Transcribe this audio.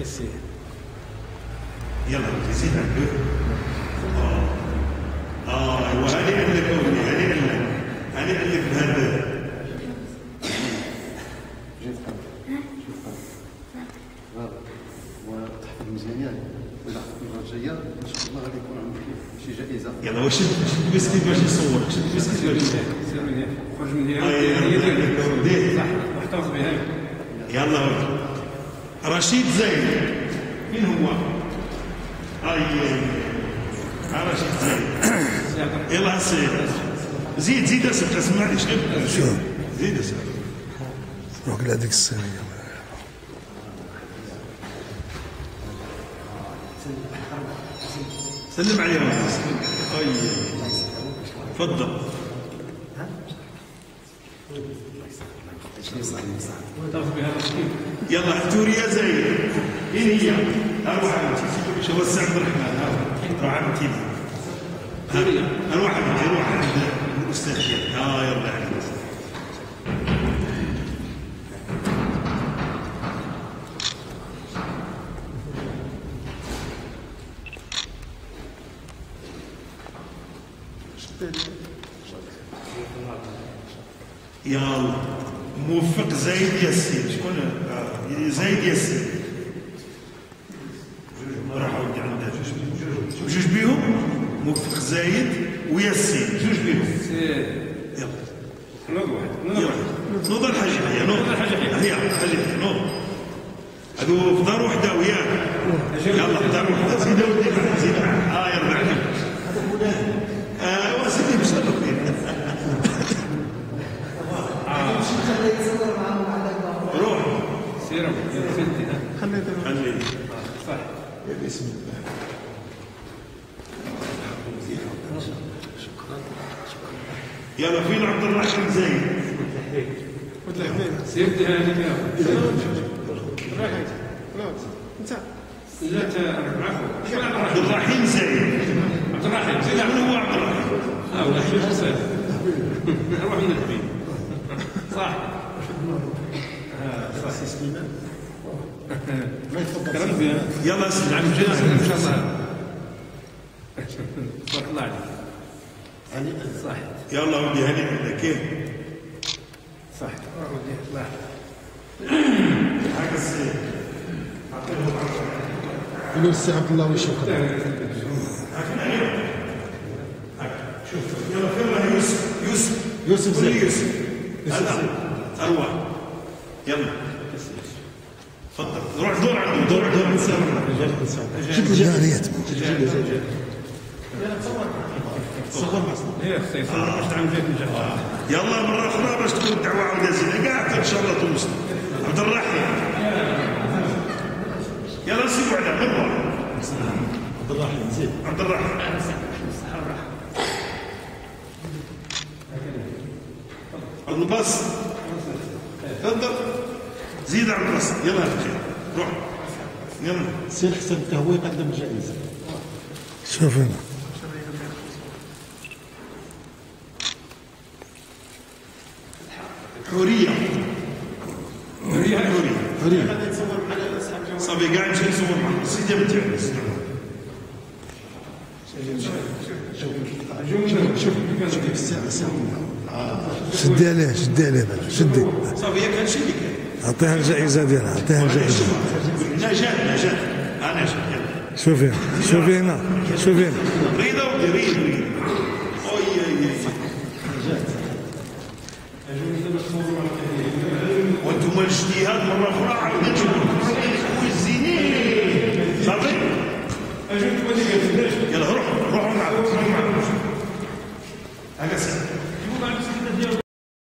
كسيه يلا زيد عنده آه أيوه لك هنيئا لك بهذا. الله يلا واش شد مسكين باش يصور؟ شد مسكين باش يصور خرج من هنا. هي يلا، ديالك. صح واحتفظ بها. يلا ولد. رشيد زين مين هو؟ أي. آه، رشيد زين يلا هسه زيد زيد اسم تسمعني شنو زيد اسم روح لهذيك السنة سلم عليهم اي تفضل. يلا توريا زين. مين هي؟ أروح انت شو عبد الرحمن ها؟ روح توريا أروح عند أروح عند الاستاذ ها يلا. عند يلا موفق زايد ياسين. شكون؟ آه، زايد ياسين. راح اودي عندها جوج جوج بيهم. موفق زايد وياسين. جوج بيهم. يلا. نوض واحد؟ نوض الحاجة هي نوض الحاجة هي. هي الحاجة هي نوض هذو في دار وحدة وياك يلا في دار وحدة زيد ودي معك زيد معك آه يلا معك آه وسيدي مشرفين روح. سير يلا سنتي ها خلي صح. بسم الله. يلا فين عبد الرحمن زين سير دي هذيك لا ت- عفوا شكون عبد الرحيم زين عبد الرحيم عبد هو عبد الرحيم. آه ولا شيخ حسين روح من الحبيب صح. صح كلام زين يلا اسمع. يعني جاهز. إن شاء الله. بارك الله عليك يعني صح. يلا ودي هني عندك كيف صح. الله هاك السيد قولوا السي عبد الله وشكرا شوف يلا فين راه يوسف يوسف يوسف زين. يوسف. هذا أروح يلا تفضل روح دور عنده دور دور هي أختي صور يلا مرة أخرى باش تكون الدعوة عودة زينة قاعد إن شاء الله توصل عبد الرحيم يلا سيبوا على مرة عبد الرحيم. زين عبد الرحيم. البسط تفضل زيد على البسط يلا يا خير روح يلا سي حسن التهوي قدم جائزه شوف هنا حورية هي حورية فريد صافي قاعد نمشي نصور معك سيدي بتاعي شوف الساعة ساعه شدي عليه شدي عليه بلا شدي. صافي ياك هادشي اللي كاين اعطيها الجائزه ديالها اعطيها الجائزه نجاة نجاة أنا نجاة يلا. شوفي هنا شوفي هنا شوفي هنا. ريضة ودي ريض ريض أوي اي اي وأنتم الاجتهاد عاودين تشوفوا خويا الزينين صافي؟ يلا روح روحوا روحوا معاه هكا سيدي